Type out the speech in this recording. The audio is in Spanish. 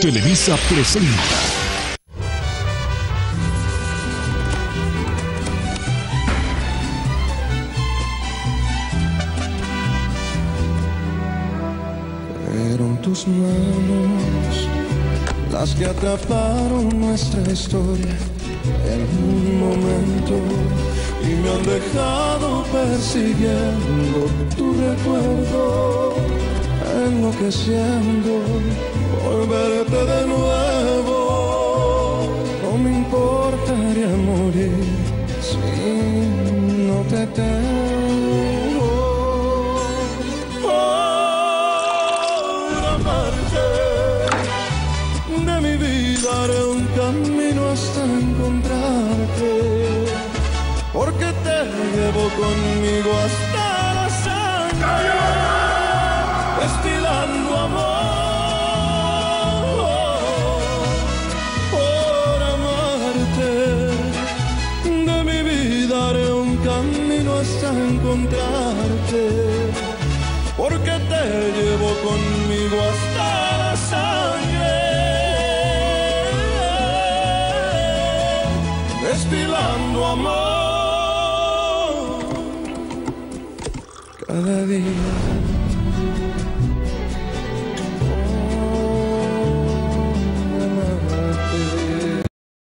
Televisa presenta. Fueron tus manos las que atraparon nuestra historia en un momento y me han dejado persiguiendo tu recuerdo, enloqueciendo por verte de nuevo. No me importaría morir si no te tengo. Por amarte de mi vida haré un camino hasta encontrarte, porque te llevo conmigo hasta camino hasta encontrarte, porque te llevo conmigo hasta la sangre. destilando amor cada día.